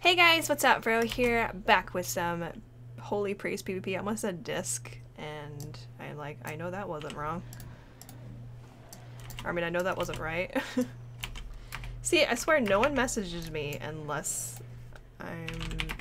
Hey guys, what's up? Vero here, back with some Holy Priest PvP. I almost said disc, and I like, I know that wasn't wrong. I mean, I know that wasn't right. See, I swear no one messages me unless I'm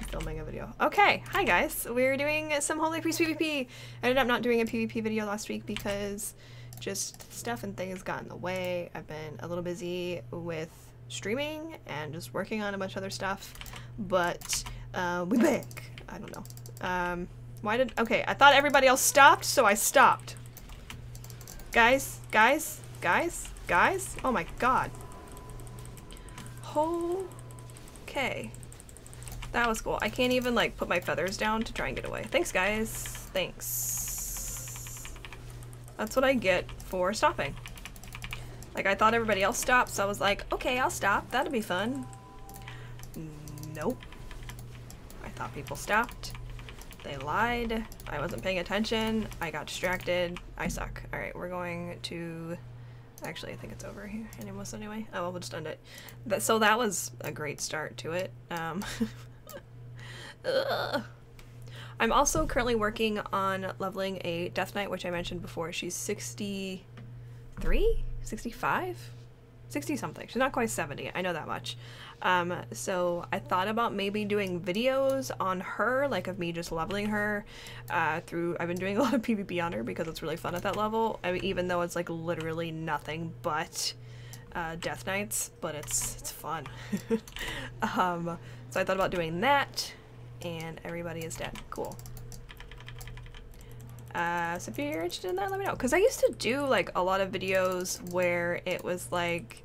filming a video. Okay, hi guys. We're doing some Holy Priest PvP. I ended up not doing a PvP video last week because just stuff and things got in the way. I've been a little busy with streaming and just working on a bunch of other stuff, but uh, we back. I don't know. Um, why did, okay, I thought everybody else stopped, so I stopped. Guys, guys, guys, guys, oh my god. Okay. That was cool. I can't even like put my feathers down to try and get away. Thanks guys. Thanks. That's what I get for stopping. Like I thought everybody else stopped, so I was like, okay, I'll stop. That'll be fun. Nope. I thought people stopped. They lied. I wasn't paying attention. I got distracted. I suck. Alright, we're going to Actually, I think it's over here almost anyway. Oh, well, we'll just end it. That, so that was a great start to it. Um, I'm also currently working on leveling a Death Knight, which I mentioned before. She's 63? 65? 60 something. She's not quite 70. I know that much. Um, so I thought about maybe doing videos on her, like of me just leveling her uh, through. I've been doing a lot of PvP on her because it's really fun at that level. I mean, even though it's like literally nothing but uh, Death Knights, but it's it's fun. um, so I thought about doing that, and everybody is dead. Cool. Uh, so if you're interested in that, let me know. Because I used to do like a lot of videos where it was like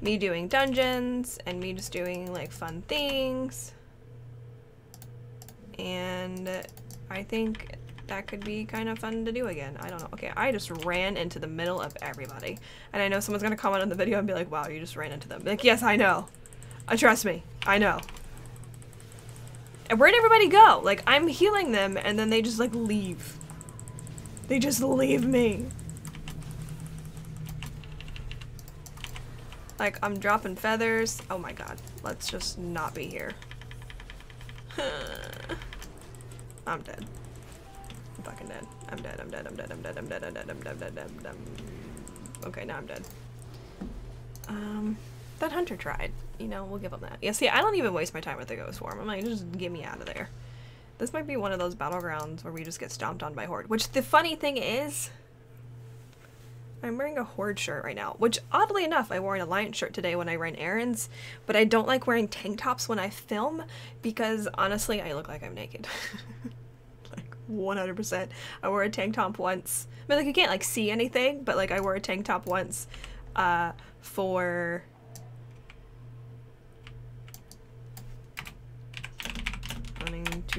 me doing dungeons and me just doing like fun things. And I think that could be kind of fun to do again. I don't know. Okay, I just ran into the middle of everybody. And I know someone's gonna comment on the video and be like, wow, you just ran into them. Like, yes, I know. Uh, trust me, I know. And where'd everybody go? Like, I'm healing them and then they just like leave. They just leave me. Like, I'm dropping feathers. Oh my god. Let's just not be here. I'm dead. I'm fucking dead. I'm dead, I'm dead, I'm dead, I'm dead, I'm dead, I'm dead, I'm dead, I'm dead. Okay, now I'm dead. Um, that hunter tried. You know, we'll give him that. Yeah, see, I don't even waste my time with the ghost form. I'm like, just get me out of there. This might be one of those battlegrounds where we just get stomped on by Horde. Which, the funny thing is, I'm wearing a Horde shirt right now, which oddly enough, I wore an Alliance shirt today when I ran errands, but I don't like wearing tank tops when I film because honestly, I look like I'm naked. like 100%. I wore a tank top once. I mean, like, you can't like see anything, but like I wore a tank top once uh, for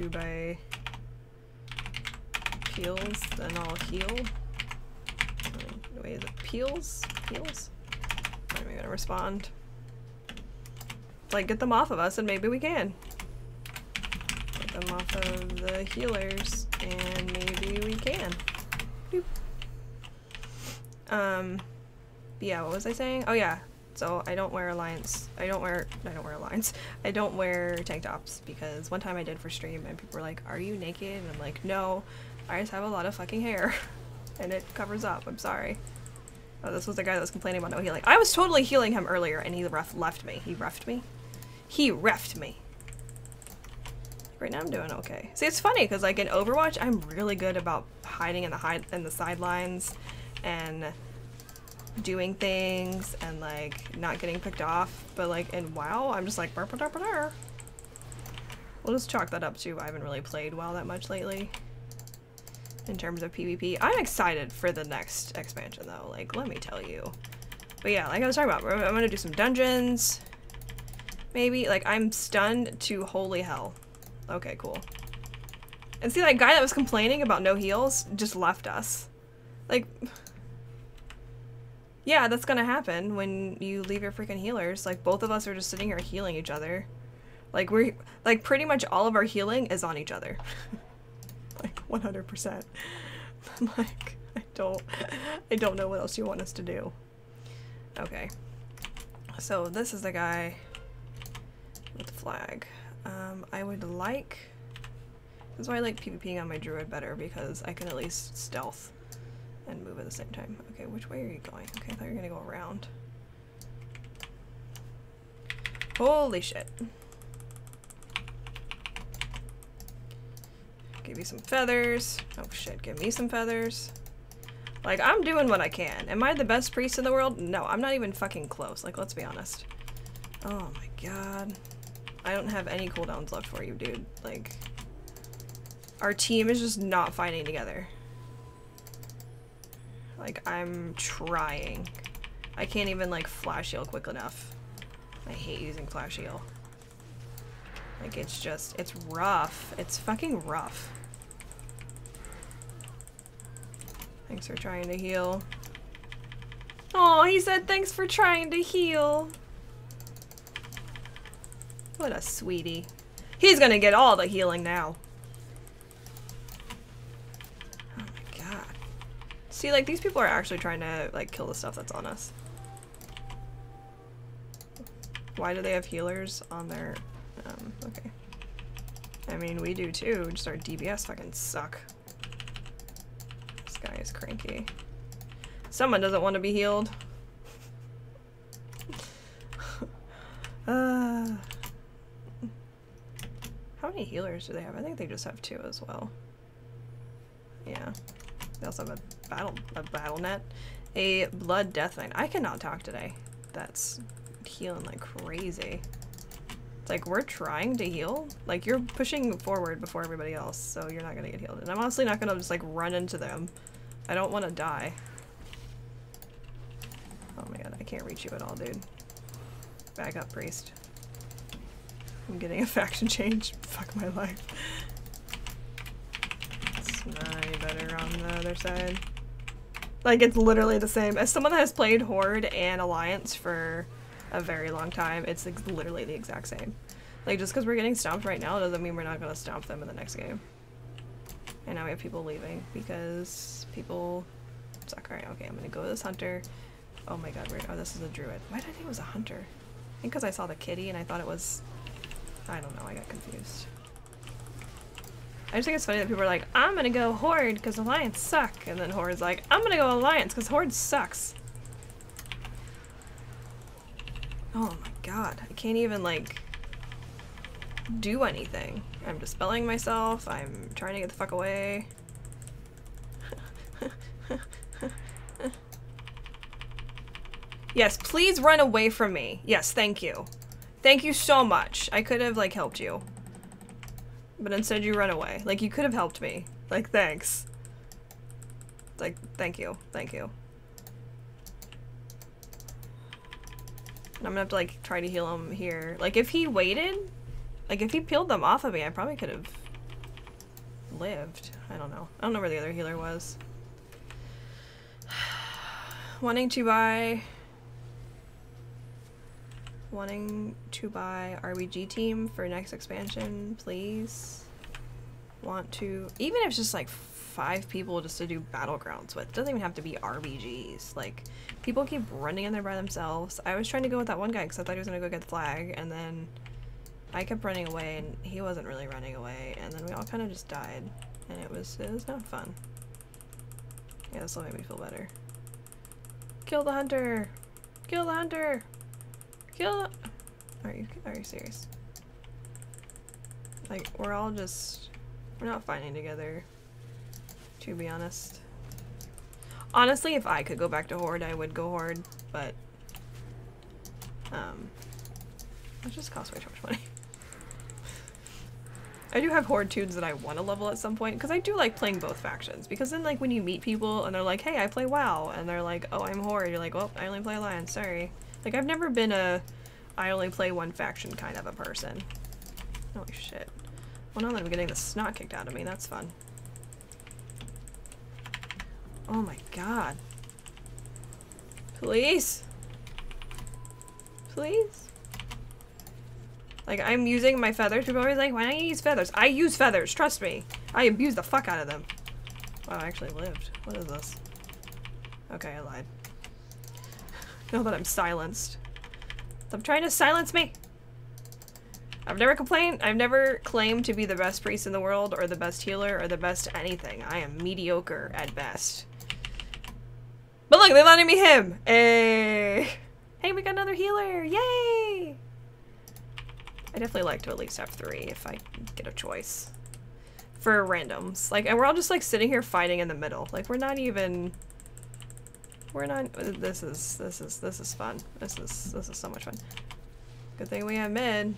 by peels, then I'll heal. Wait, is it peels? Peels? When am we gonna respond? Like, get them off of us and maybe we can. Get them off of the healers and maybe we can. Boop. Um, yeah, what was I saying? Oh yeah, so I don't wear Alliance. I don't wear, I don't wear Alliance. I don't wear tank tops because one time I did for stream and people were like, are you naked? And I'm like, no, I just have a lot of fucking hair. and it covers up. I'm sorry. Oh, this was the guy that was complaining about no healing. I was totally healing him earlier, and he ref left me. He refed me. He refed me. Right now I'm doing okay. See, it's funny, because like in Overwatch, I'm really good about hiding in the hide in the sidelines and doing things and like not getting picked off. But like in WoW, I'm just like burr, burr, burr, We'll just chalk that up to I haven't really played WoW that much lately in terms of PvP. I'm excited for the next expansion though, like let me tell you. But yeah, like I was talking about, I'm gonna do some dungeons. Maybe, like I'm stunned to holy hell. Okay, cool. And see that guy that was complaining about no heals just left us. Like, yeah, that's gonna happen when you leave your freaking healers. Like both of us are just sitting here healing each other. Like we're, like pretty much all of our healing is on each other. like 100%. like, I don't, I don't know what else you want us to do. Okay. So this is the guy with the flag. Um, Um, I would like... That's why I like PvPing on my druid better, because I can at least stealth and move at the same time. Okay, which way are you going? Okay, I thought you were gonna go around. Holy shit. Give you some feathers. Oh shit, give me some feathers. Like, I'm doing what I can. Am I the best priest in the world? No, I'm not even fucking close. Like, let's be honest. Oh my god. I don't have any cooldowns left for you, dude. Like, our team is just not fighting together. Like, I'm trying. I can't even, like, flash heal quick enough. I hate using flash heal. Like, it's just, it's rough. It's fucking rough. Thanks for trying to heal. Oh, he said thanks for trying to heal. What a sweetie. He's gonna get all the healing now. Oh my god. See, like, these people are actually trying to, like, kill the stuff that's on us. Why do they have healers on their... Um, okay. I mean, we do too, just our DPS fucking suck. This guy is cranky. Someone doesn't want to be healed. uh... How many healers do they have? I think they just have two as well. Yeah. They also have a battle a battle net. A blood death knight. I cannot talk today. That's healing like crazy. It's like we're trying to heal. Like you're pushing forward before everybody else, so you're not gonna get healed. And I'm honestly not gonna just like run into them. I don't wanna die. Oh my god, I can't reach you at all, dude. Back up, priest. I'm getting a faction change. Fuck my life. Any better on the other side. Like, it's literally the same. As someone that has played Horde and Alliance for a very long time, it's like, literally the exact same. Like, just because we're getting stomped right now doesn't mean we're not going to stomp them in the next game. And now we have people leaving because people suck. Alright, okay, I'm going to go with this hunter. Oh my god, where- oh, this is a druid. Why did I think it was a hunter? I think because I saw the kitty and I thought it was I don't know, I got confused. I just think it's funny that people are like, I'm gonna go Horde because Alliance suck, and then Horde's like, I'm gonna go Alliance because Horde sucks. Oh my god, I can't even like do anything. I'm dispelling myself, I'm trying to get the fuck away. yes, please run away from me. Yes, thank you. Thank you so much. I could have, like, helped you. But instead you run away. Like, you could have helped me. Like, thanks. Like, thank you. Thank you. And I'm gonna have to, like, try to heal him here. Like, if he waited, like, if he peeled them off of me, I probably could have lived. I don't know. I don't know where the other healer was. Wanting to buy wanting to buy RBG team for next expansion, please. Want to, even if it's just like five people just to do battlegrounds with. It doesn't even have to be RBGs. Like, people keep running in there by themselves. I was trying to go with that one guy because I thought he was to go get the flag, and then I kept running away, and he wasn't really running away, and then we all kind of just died. And it was, it was not fun. Yeah, this will make me feel better. Kill the hunter! Kill the hunter! Are you, are you serious? Like, we're all just, we're not fighting together, to be honest. Honestly, if I could go back to Horde, I would go Horde, but, um, it just costs way too much money. I do have Horde toons that I want to level at some point, because I do like playing both factions, because then, like, when you meet people and they're like, hey, I play WoW, and they're like, oh, I'm Horde, you're like, well, I only play Alliance, sorry. Like, I've never been a I only play one faction kind of a person. Holy shit. Well, now that I'm getting the snot kicked out of me, that's fun. Oh my god. Please? Please? Like, I'm using my feathers. People are always like, why don't you use feathers? I use feathers, trust me. I abuse the fuck out of them. Wow, I actually lived. What is this? Okay, I lied. Now that I'm silenced. Stop trying to silence me! I've never complained. I've never claimed to be the best priest in the world or the best healer or the best anything. I am mediocre at best. But look, they letting me him. Hey. Hey, we got another healer. Yay. I definitely like to at least have three if I get a choice. For randoms. Like, and we're all just like sitting here fighting in the middle. Like, we're not even... We're not... This is, this is, this is fun. This is, this is so much fun. Good thing we have mid.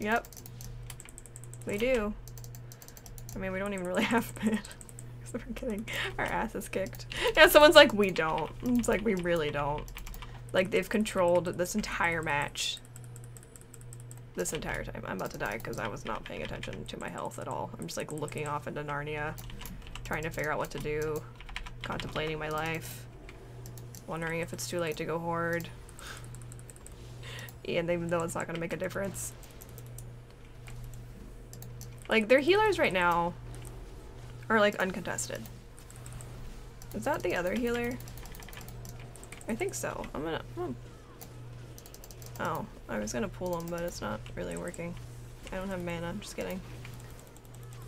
Yep. We do. I mean, we don't even really have mid. we're getting our asses kicked. Yeah, someone's like, we don't. It's like, we really don't. Like, they've controlled this entire match. This entire time. I'm about to die because I was not paying attention to my health at all. I'm just like looking off into Narnia, trying to figure out what to do, contemplating my life, wondering if it's too late to go horde. and even though it's not to make a difference. Like, their healers right now are, like, uncontested. Is that the other healer? I think so. I'm gonna... I'm Oh, I was gonna pull them, but it's not really working. I don't have mana, I'm just kidding.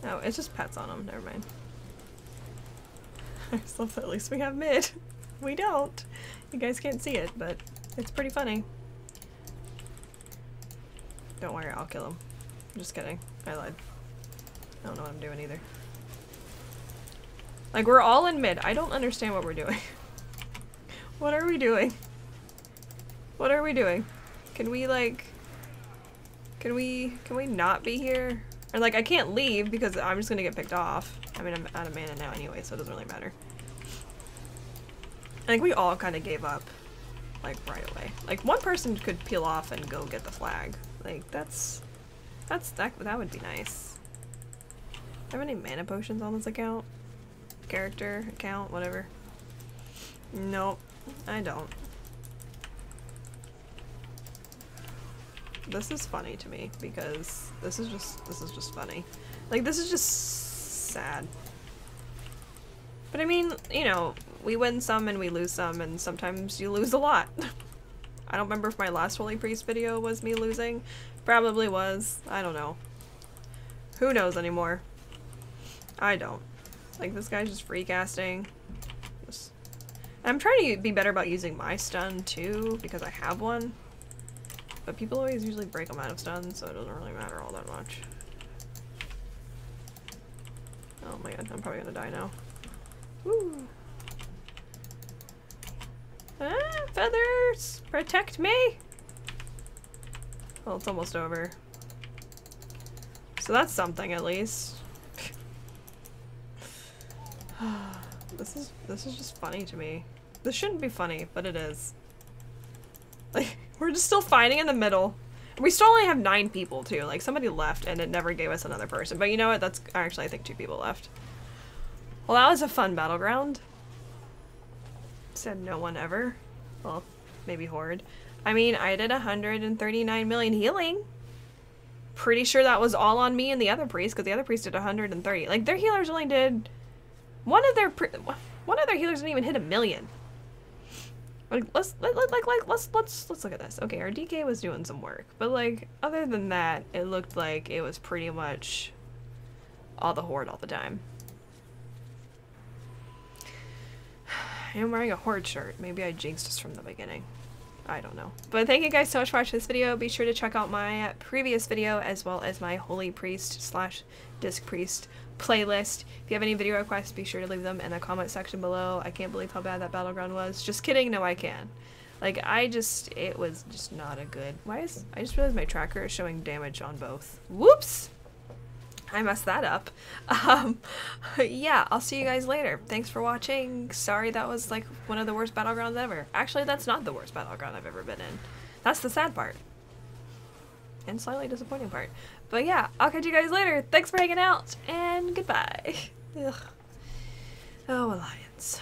Oh, it's just pets on them, never mind. I just love that at least we have mid. we don't. You guys can't see it, but it's pretty funny. Don't worry, I'll kill him. I'm just kidding. I lied. I don't know what I'm doing either. Like, we're all in mid. I don't understand what we're doing. what are we doing? What are we doing? Can we, like... Can we... Can we not be here? Or, like, I can't leave because I'm just gonna get picked off. I mean, I'm out of mana now anyway, so it doesn't really matter. I think we all kind of gave up, like, right away. Like, one person could peel off and go get the flag. Like, that's... That's... That, that would be nice. Do I have any mana potions on this account? Character, account, whatever. Nope, I don't. This is funny to me because this is just this is just funny. Like this is just sad. But I mean, you know, we win some and we lose some and sometimes you lose a lot. I don't remember if my last Holy Priest video was me losing. Probably was. I don't know. Who knows anymore? I don't. Like, this guy's just free casting. Just... I'm trying to be better about using my stun, too, because I have one. But people always usually break them out of stun, so it doesn't really matter all that much. Oh my god, I'm probably gonna die now. Woo! Ah, feathers! Protect me! Well, it's almost over. So that's something, at least. this is this is just funny to me. This shouldn't be funny, but it is. Like, we're just still fighting in the middle. We still only have nine people, too. Like, somebody left and it never gave us another person. But you know what? That's actually, I think, two people left. Well, that was a fun battleground. Said no one ever. Well, maybe Horde. I mean, I did 139 million healing. Pretty sure that was all on me and the other priest, because the other priest did 130. Like, their healers only did... One of their... One of their healers didn't even hit a million. Like let's let, let, like like let's let's let's look at this. Okay, our DK was doing some work, but like other than that, it looked like it was pretty much all the horde all the time. I am wearing a horde shirt. Maybe I jinxed us from the beginning. I don't know. But thank you guys so much for watching this video. Be sure to check out my previous video as well as my Holy Priest slash Disc Priest playlist. If you have any video requests, be sure to leave them in the comment section below. I can't believe how bad that battleground was. Just kidding, no I can. Like, I just, it was just not a good, why is, I just realized my tracker is showing damage on both. Whoops! I messed that up. Um, yeah, I'll see you guys later. Thanks for watching. Sorry that was like one of the worst battlegrounds ever. Actually, that's not the worst battleground I've ever been in. That's the sad part. And slightly disappointing part. But yeah, I'll catch you guys later. Thanks for hanging out, and goodbye. Ugh. Oh, Alliance.